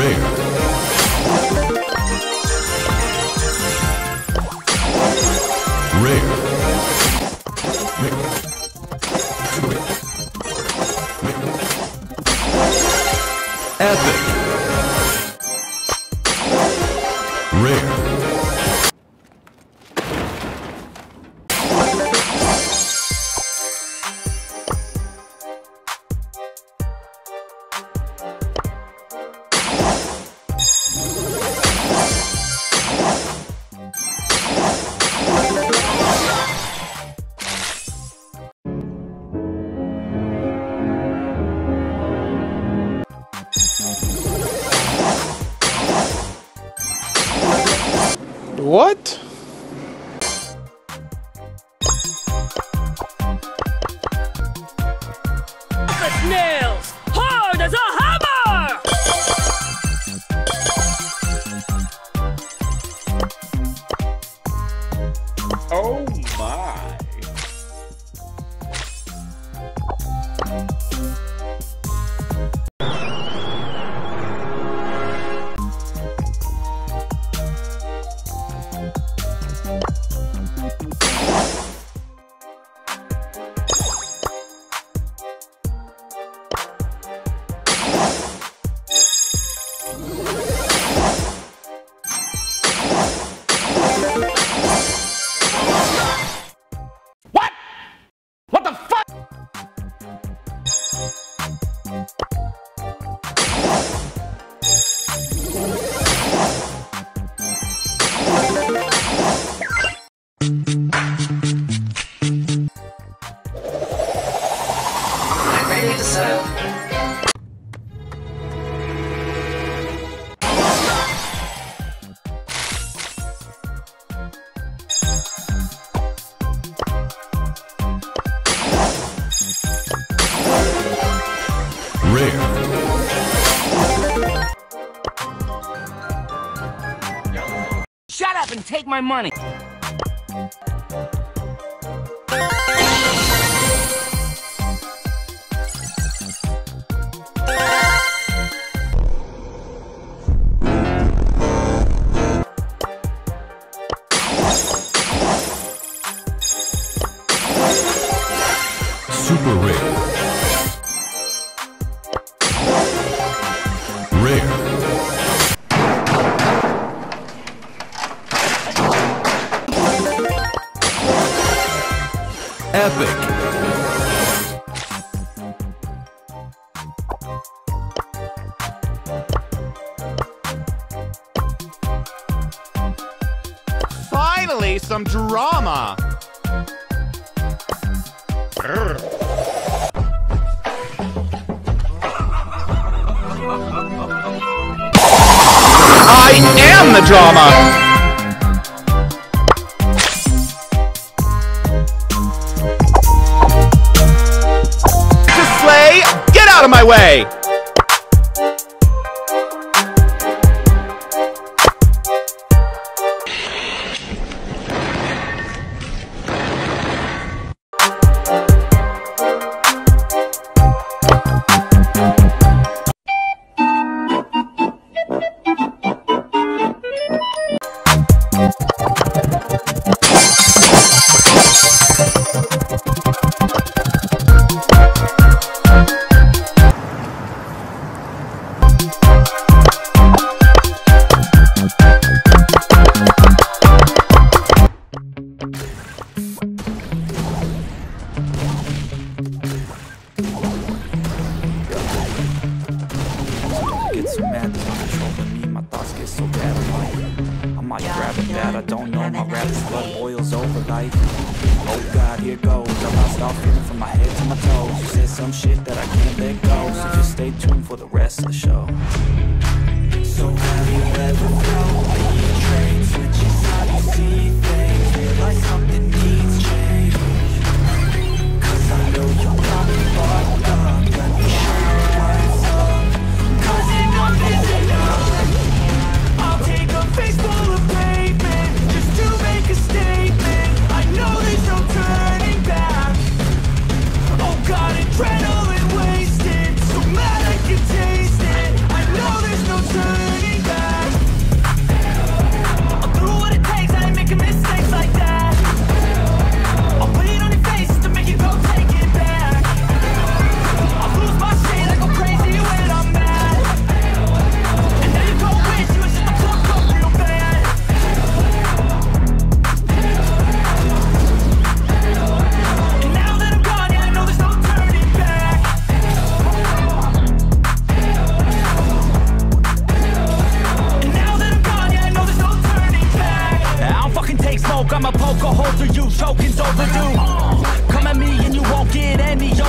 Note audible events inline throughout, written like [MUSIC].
What? My money!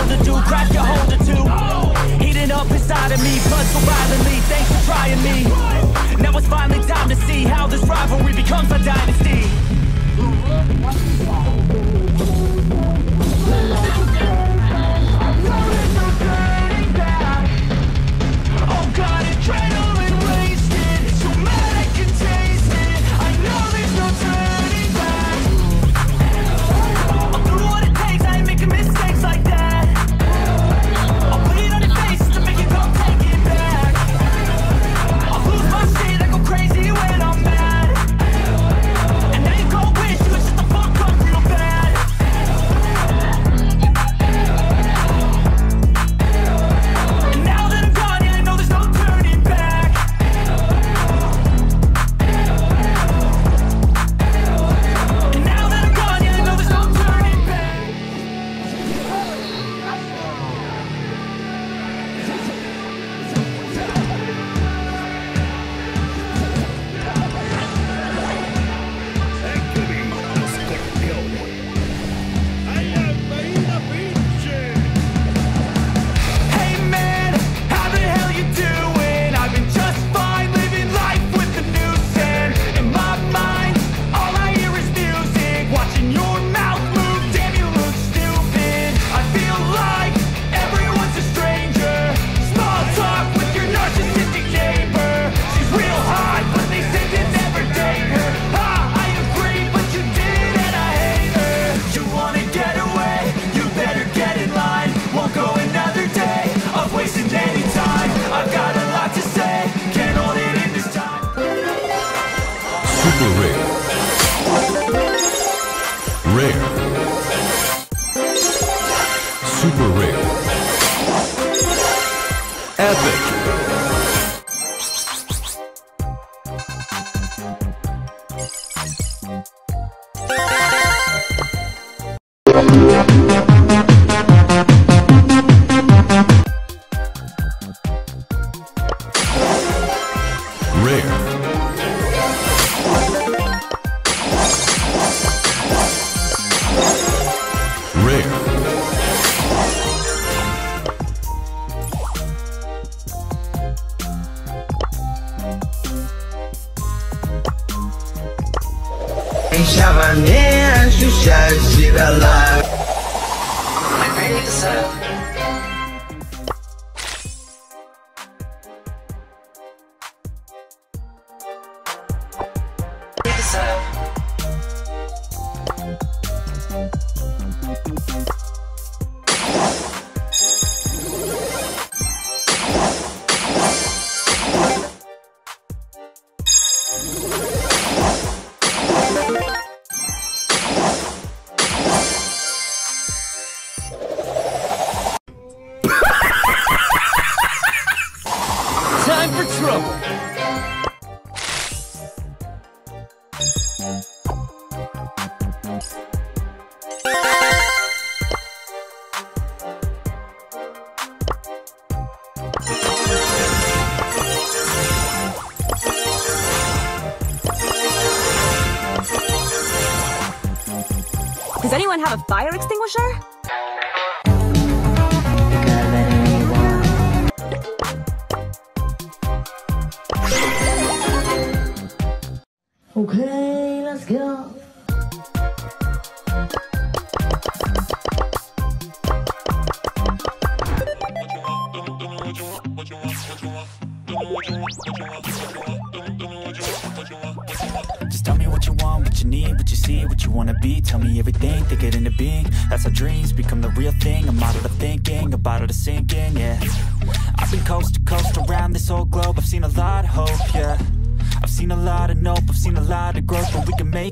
To do, grab your holder too. Heating up inside of me, blood so violently, thanks for trying me. Now it's finally time to see how this rivalry becomes a dynasty. Super rare. Fire extinguisher? Okay, let's go.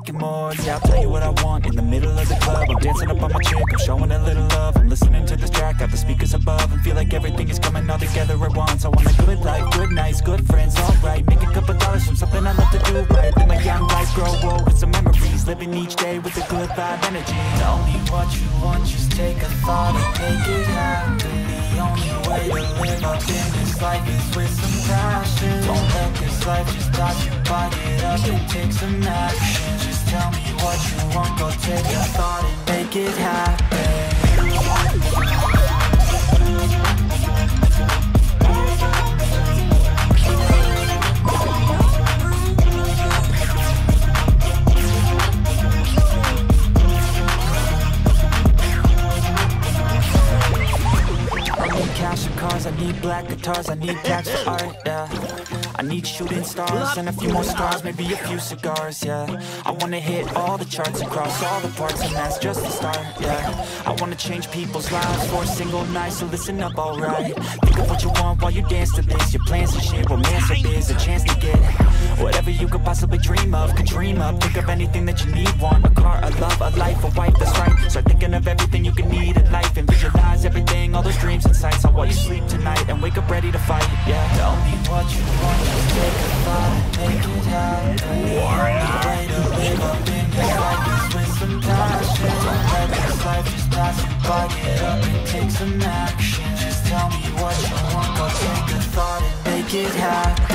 It more. Yeah, I'll tell you what I want in the middle of the club. I'm dancing up on my chick, I'm showing a little love. I'm listening to this track, got the speakers above, and feel like everything is coming all together at once. I want a good life, good nights, good friends, alright. Make a couple dollars from something I love to do right. Live my young life, grow old with some memories, living each day with a good vibe energy. Tell me what you want, just take a thought and make it happen. The only way to live up in this life is with some passion. Don't let this life just pass you by. Get up and take some action. Just tell me what you want, go take a thought and make it happen. Black guitars, I need plaques for art, yeah. I need shooting stars and a few more stars, maybe a few cigars, yeah. I wanna hit all the charts across all the parts and that's just the start, yeah. I wanna change people's lives for a single night, so listen up, alright. Think of what you want while you dance to this. Your plans and shit, romance is a chance to get Whatever you could possibly dream of, could dream up. Think of anything that you need, want A car, a love, a life, a wife, that's right. Start thinking of everything you can need in life. And visualize everything, all those dreams and sights. On while you sleep tonight wake up ready to fight, yeah. Tell me what you want, just take a thought and make it happen The way to live up in this life is with some passion Don't let this life. Just pass you by Get up and take some action. Just tell me what you want, go take a thought and make it happen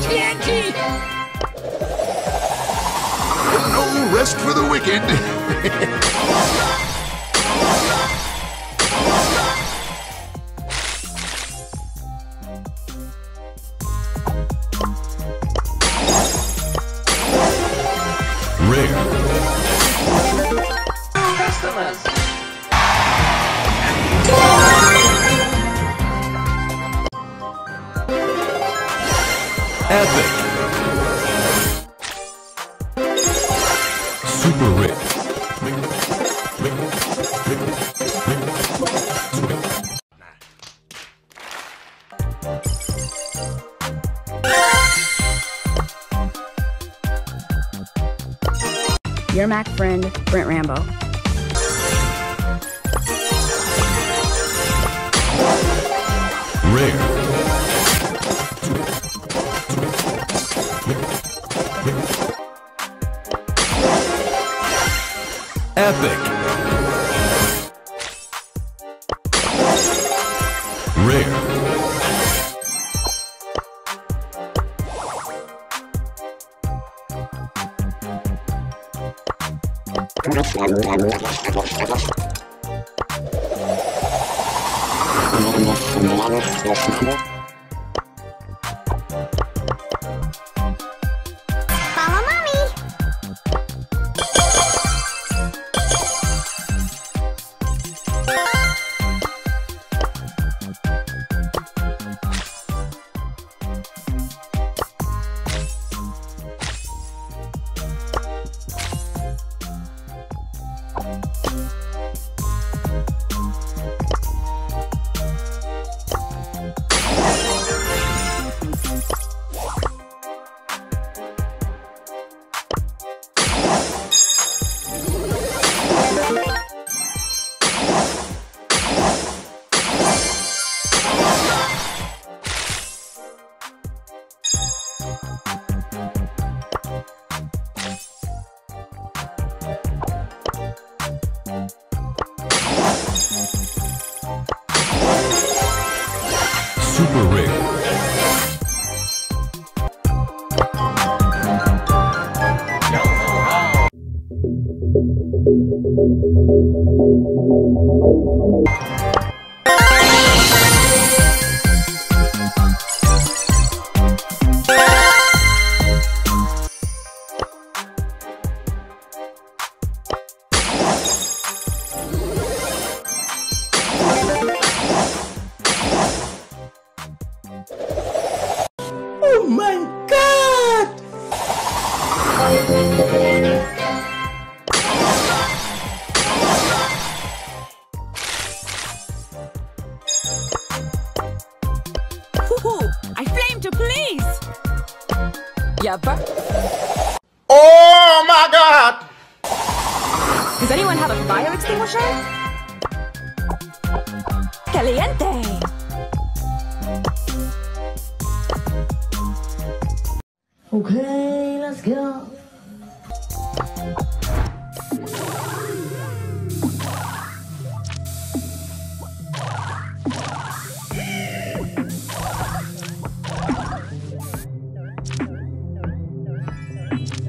some? No rest for the wicked. [LAUGHS] you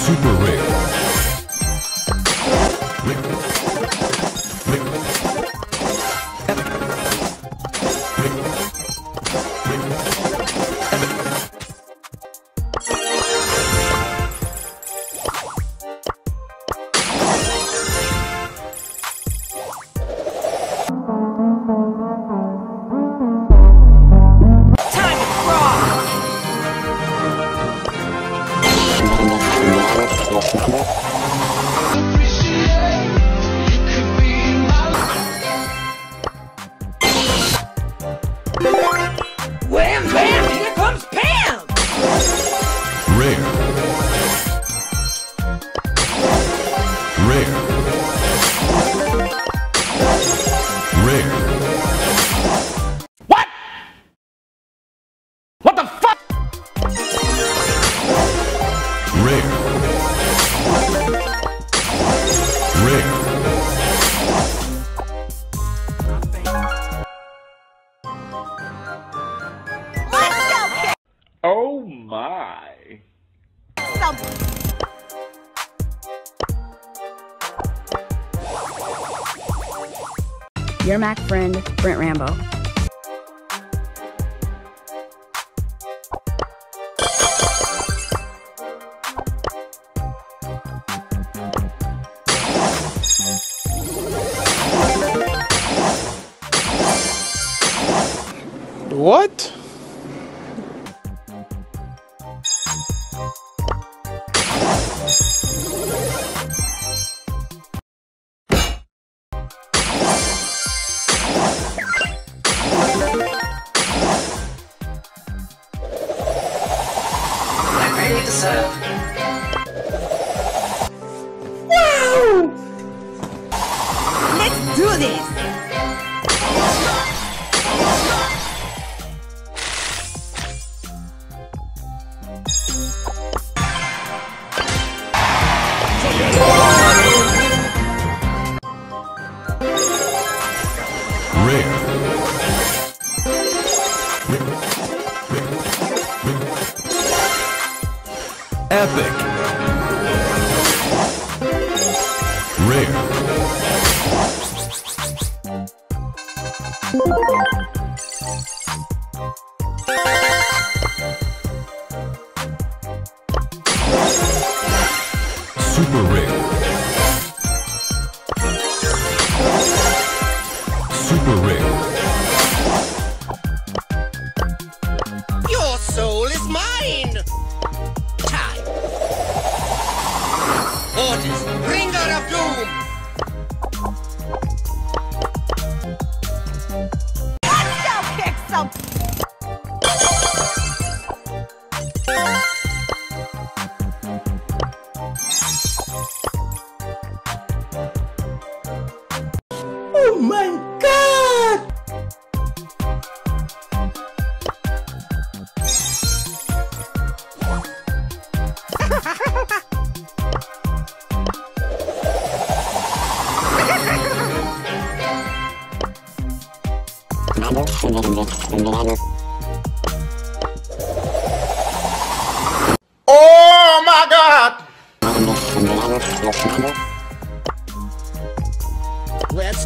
Super rare.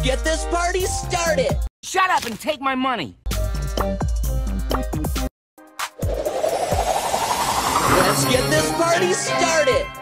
get this party started! Shut up and take my money! Let's get this party started!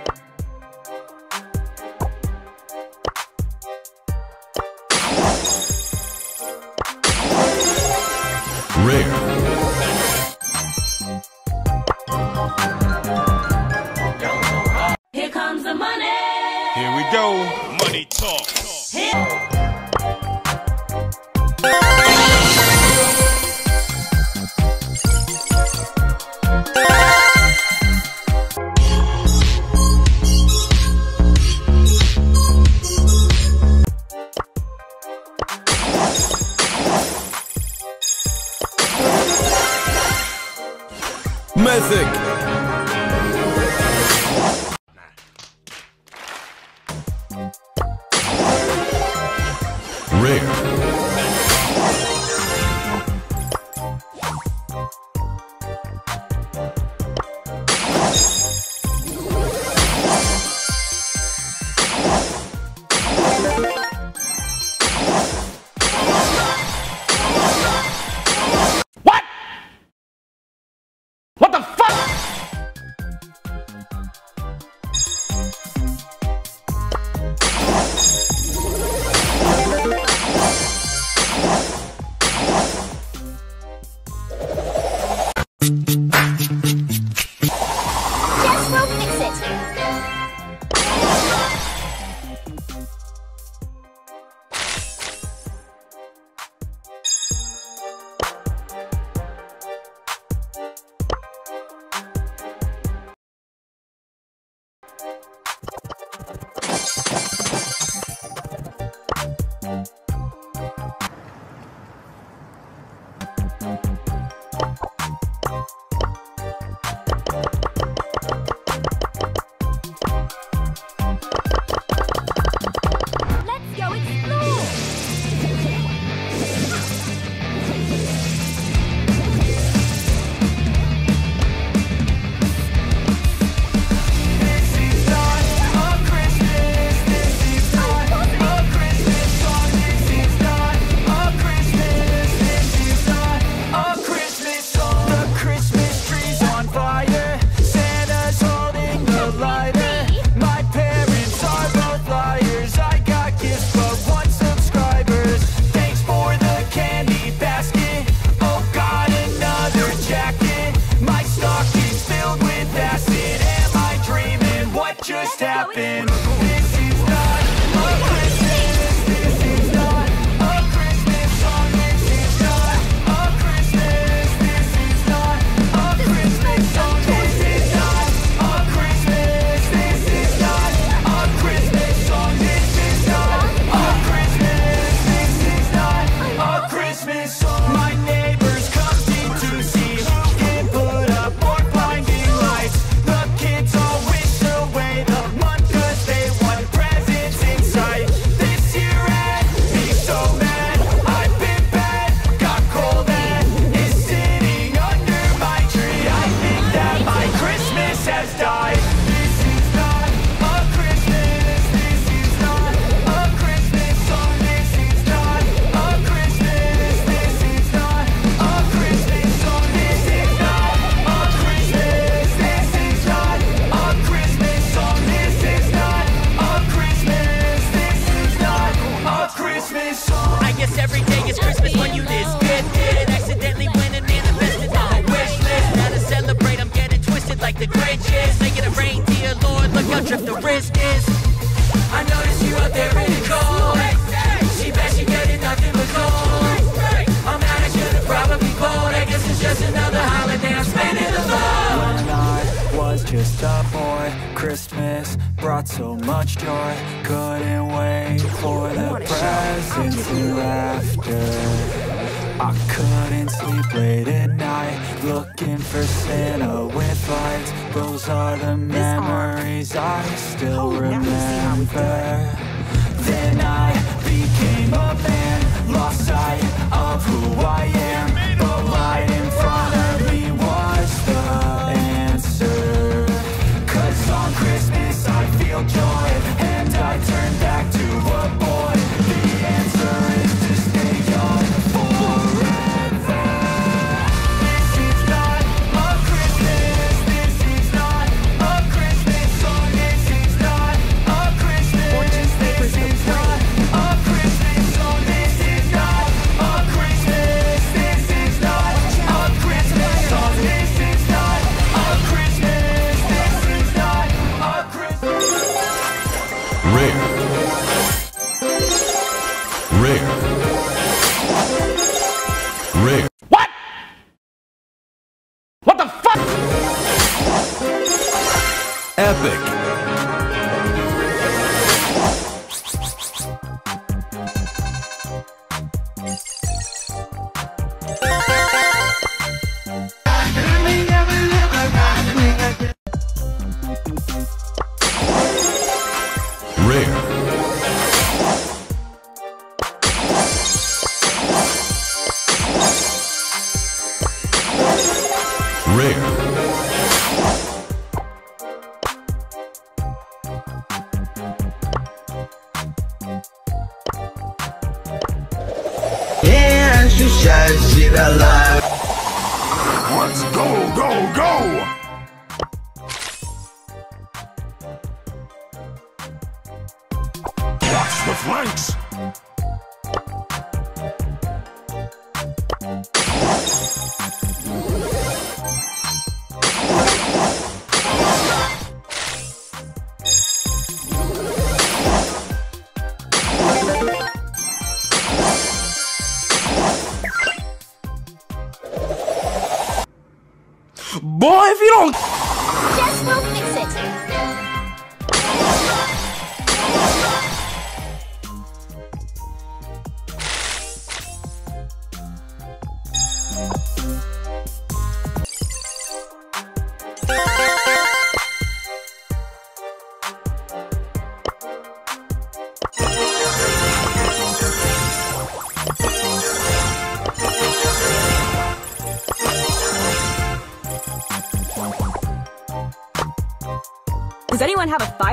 Epic.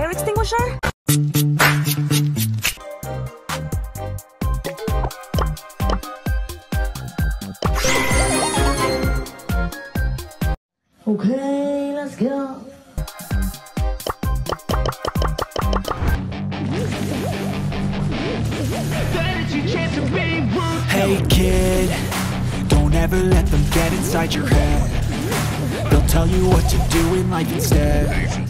Fire extinguisher? Okay, let's go. Hey kid, don't ever let them get inside your head. They'll tell you what to do in life instead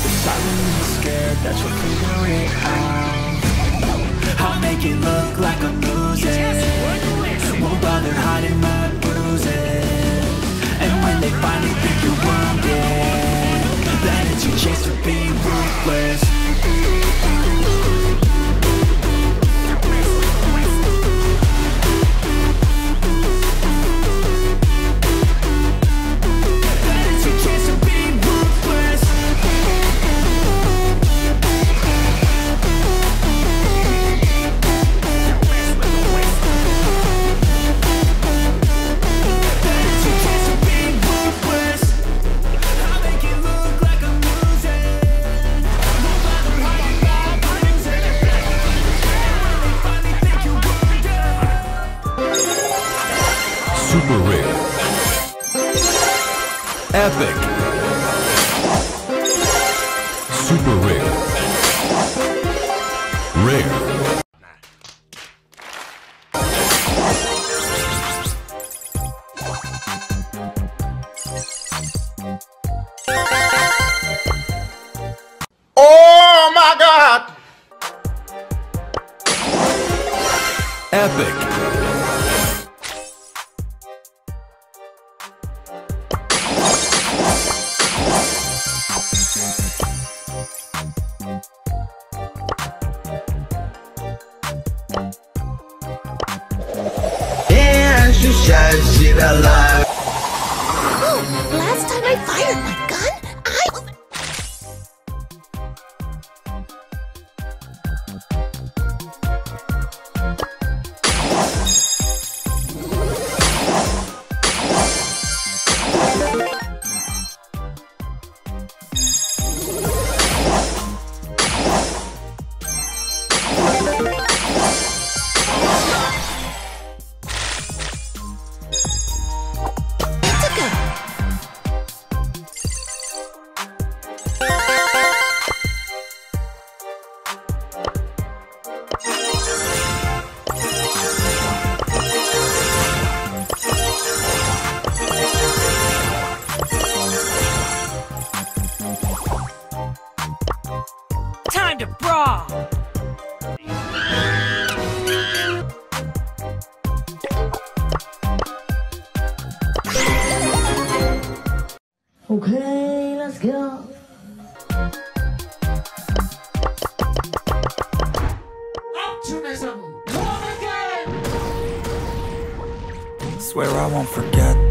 They're silently scared that you'll figure it. Out make it look like I'm losing. Won't bother hiding my bruises. And when they finally think you're wounded Then it's your chance to be ruthless Super rare. Epic. Super rare. Swear I won't forget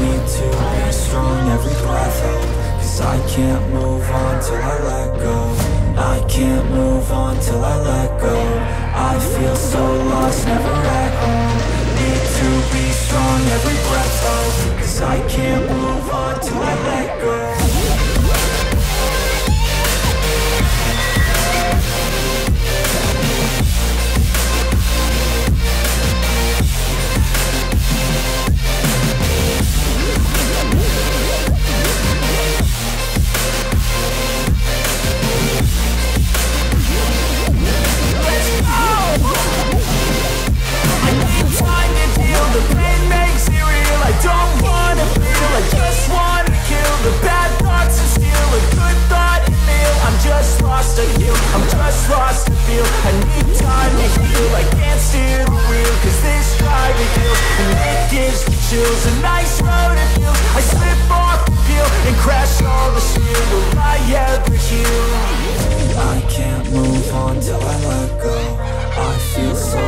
Need to be strong, every breath hold Cause I can't move on till I let go. I can't move on till I let go. I feel so lost, never at home. Need to be strong, every breath hold Cause I can't move on till I let go I'm just lost to feel. I need time to heal, I can't steer the wheel Cause this driving feels, and it gives me chills. A nice road it feels, I slip off the peel And crash all the steel, will I ever heal? I can't move on till I let go. I feel so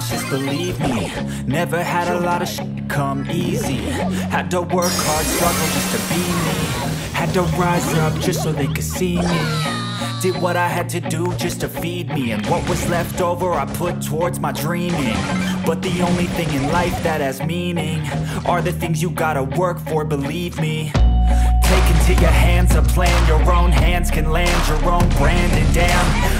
cautious, believe me. Never had a lot of shit come easy. Had to work hard, struggle just to be me. Had to rise up just so they could see me. Did what I had to do just to feed me. And what was left over I put towards my dreaming. But the only thing in life that has meaning Are the things you gotta work for, believe me. Take into your hands a plan Your own hands can land your own brand. And damn,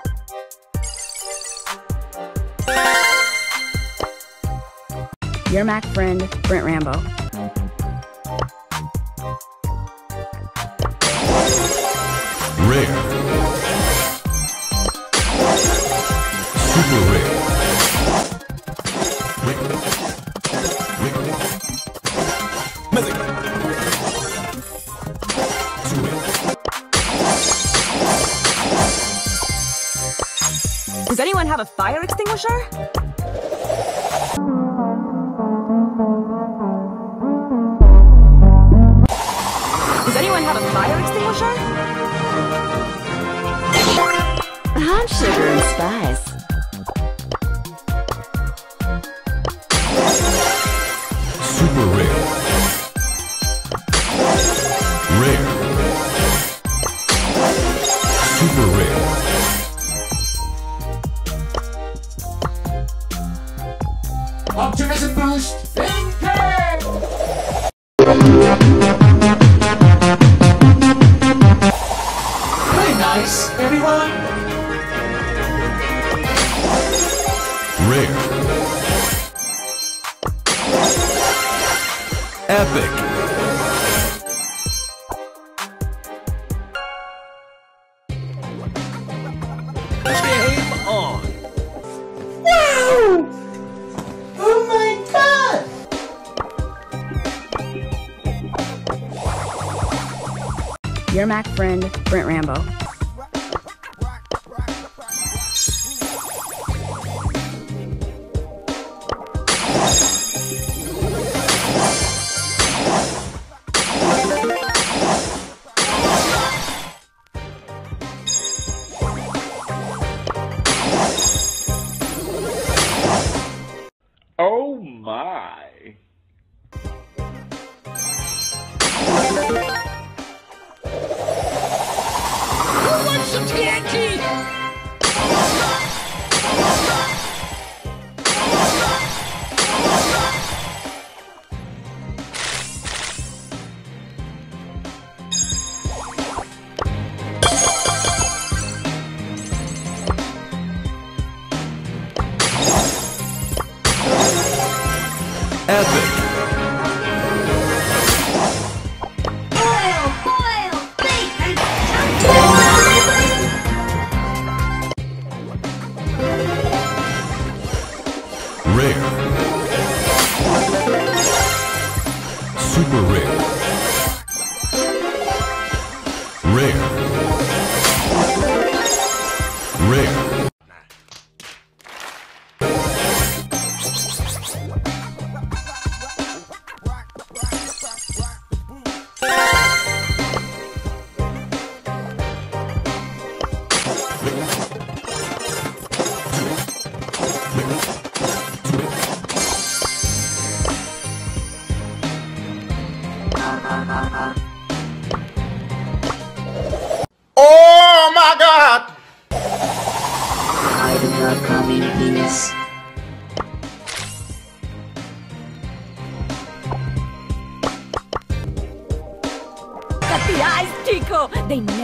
Your Mac friend, Brent Rambo. Rare. Super rare. Rare. A fire extinguisher?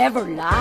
They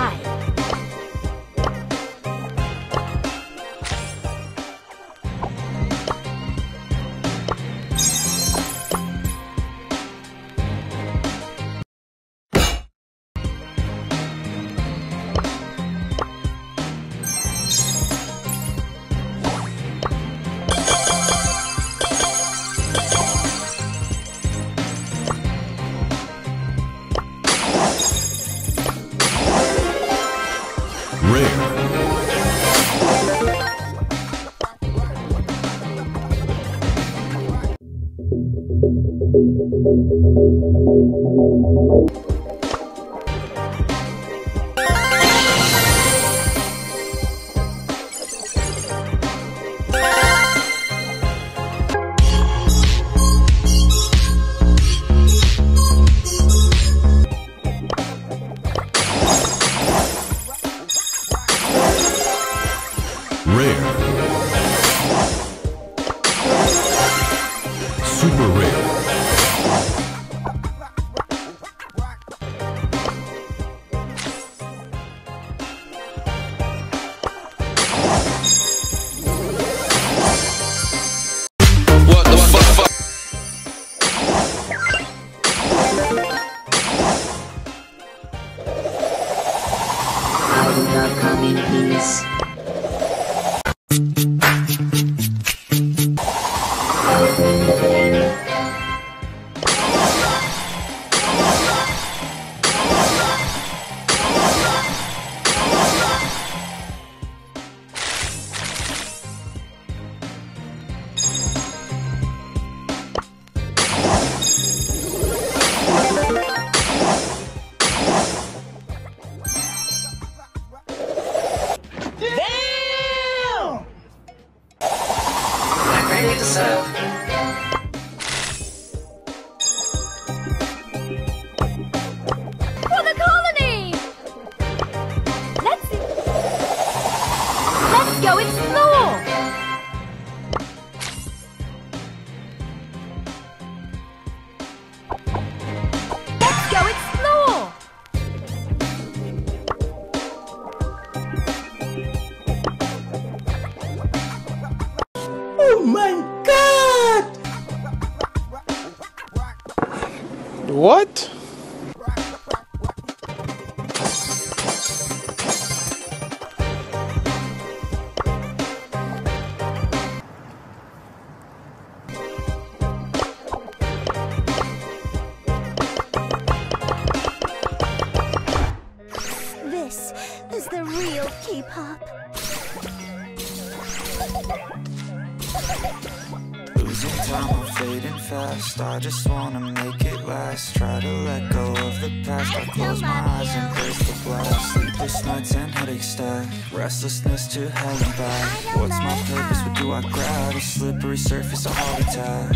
I just wanna make it last. Try to let go of the past. I close my eyes and face the blast. Sleepless nights and headaches stack. Restlessness to hell and back. What's my purpose? What do I grab? A slippery surface, a heart attack.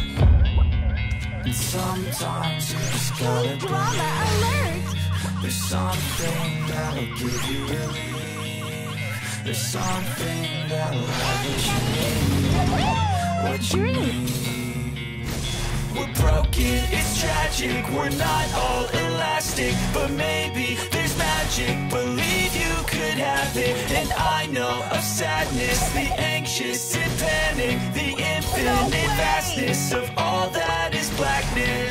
And sometimes you just gotta believe. There's something that'll give you relief. There's something that'll have what you need. What you need. We're it's tragic. We're not all elastic, but maybe there's magic. Believe you could have it. And I know of sadness, the anxious and panic, the infinite vastness of all that is blackness.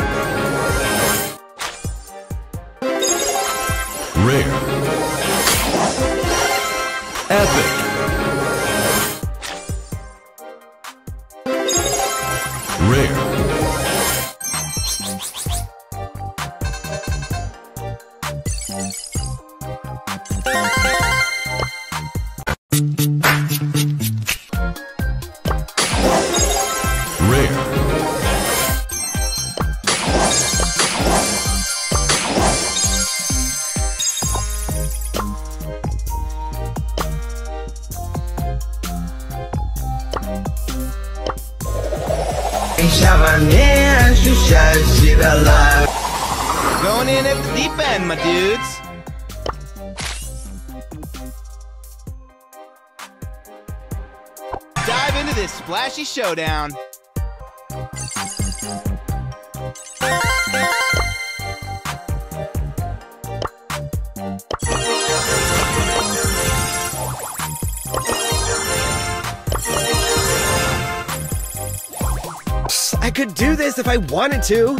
Showdown. I could do this if I wanted to.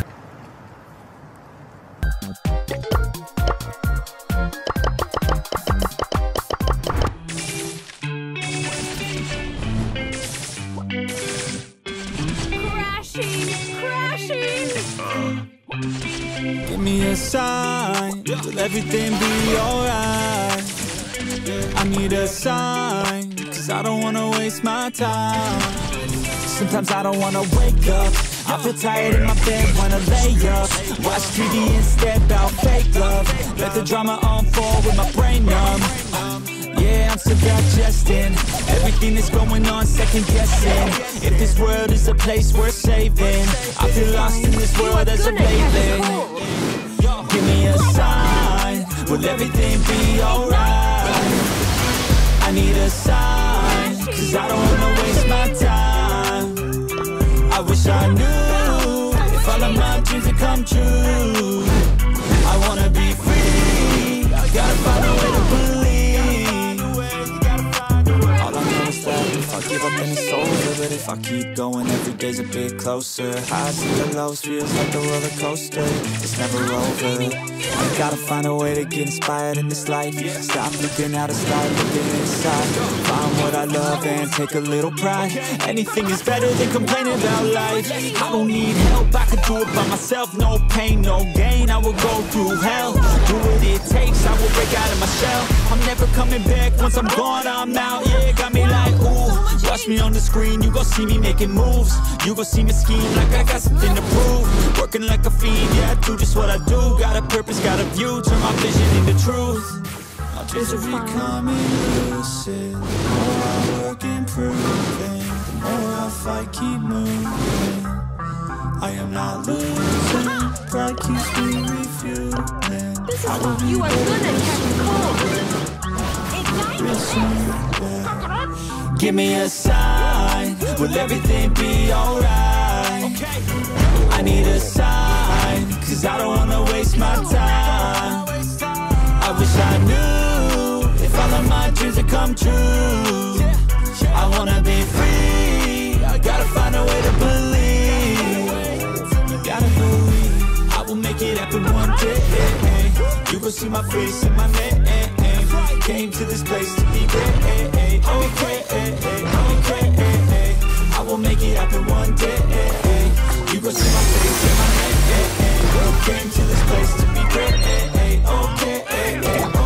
Cause I don't wanna waste my time. Sometimes I don't wanna wake up, I feel tired in my bed, wanna lay up. Watch TV and step out fake love. Let the drama unfold with my brain numb. Yeah, I'm still digesting everything that's going on, second guessing. If this world is a place worth saving, I feel lost in this world as of lately. Give me a sign, will everything be alright? I need a sign, cause I don't wanna waste my time. I wish I knew if all of my dreams would come true. I wanna be free, I gotta find a way to believe. All I know is that if I give up then it's over But if I keep going every day's a bit closer Highs and the lows feels like a roller coaster It's never over I gotta find a way to get inspired in this life. Stop looking out and start looking inside. Find what I love and take a little pride. Anything is better than complaining about life. I don't need help, I can do it by myself. No pain, no gain, I will go through hell. Do what it takes, I will break out of my shell. I'm never coming back, once I'm gone I'm out. Yeah, got me like ooh. Watch me on the screen, you gon' see me making moves. You gon' see me scheme like I got something to prove. Working like a fiend, yeah, I do just what I do. Got a purpose, got a view, turn my vision into truth. My dreams are becoming lucid. The more I work improving The more I fight, keep moving. I am not losing. Pride keeps me refueling This is be you are gonna catch cold! soon. Give me a sign, will everything be alright? I need a sign, cause I don't wanna waste my time. Come true. I wanna be free, I gotta find a way to believe. Gotta believe, I will make it happen one day. You gon' see my face in my name. Came to this place to be great. Okay, okay. I will make it happen one day. You gon' see my face in my name. Came to this place to be great. Okay.